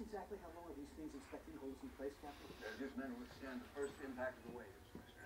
exactly how long are these things expected to hold us in place, Captain? They're just meant to withstand the first impact of the waves, Mr.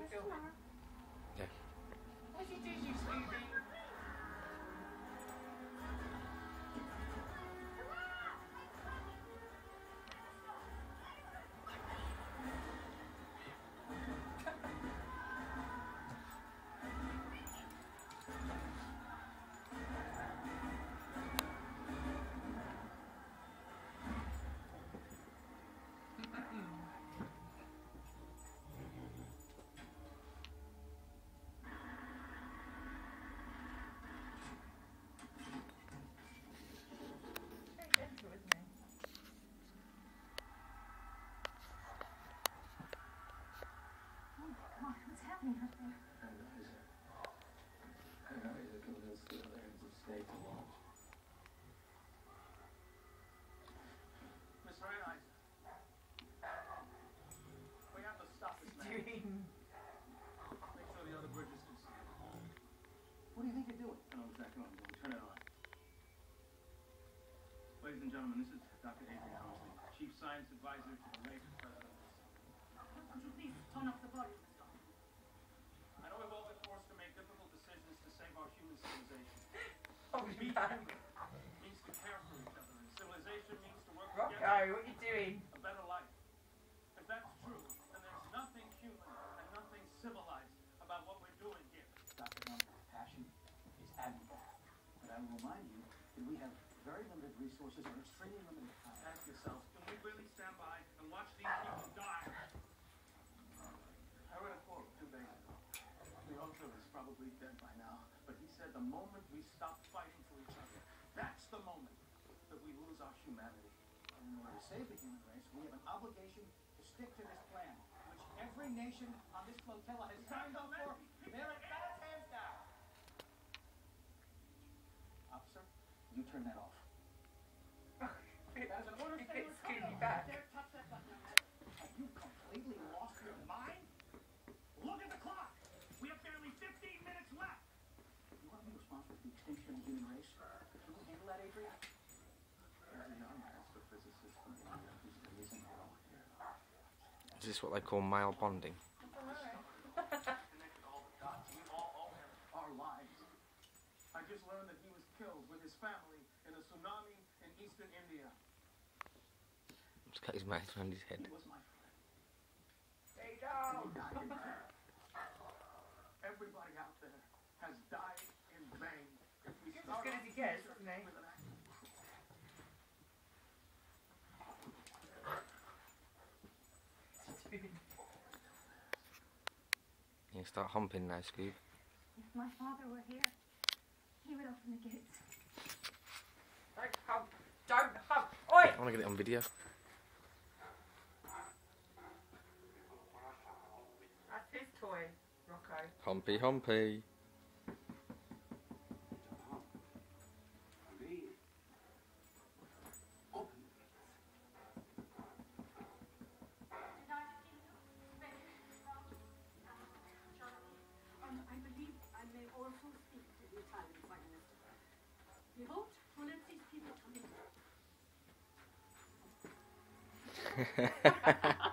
You actually filmed it. Ladies and gentlemen, this is Dr. Adrian Chief Science Advisor to the late President. Could you please turn up the volume, Mr. I know we've all been forced to make difficult decisions to save our human civilization. Together what are you doing? a better life. If that's true, then there's nothing human and nothing civilized about what we're doing here. Dr. Hunter's passion is admirable. But I will remind you that we have very limited resources and extremely limited time. Ask yourself, can we really stand by and watch these people die? I read a quote two days ago. Leontio is probably dead by now, but he said the moment we stop fighting for each other, that's the moment lose our humanity. And in order to save the human race, we have an obligation to stick to this plan, which every nation on this flotilla has signed up for. There it goes, hands down. Officer, you turn that off. That is an order. Stay gets with Scooby back. Dare touch that button. Have you completely lost your mind? Look at the clock. We have barely 15 minutes left. You want to be responsible for the extinction of the human race? Can you handle that, Adrian? There's a young astrophysicist from India who's amazing at all here. Is this what they call male bonding? Connected all the dots. We all owe him our lives. I just learned that he was killed with his family in a tsunami in eastern India. Just cut his mouth around his head. He was my friend. Stay down. died in vain. Everybody out there has died in vain. If we He's as good as he gets, isn't he? with an act- What's he doing? You start humping now, Scoob. If my father were here, he would open the gates. Don't hump. Don't hump. Oi! I want to get it on video. That's his toy, Rocco. Humpy, humpy. I. Behold, who let these people come in?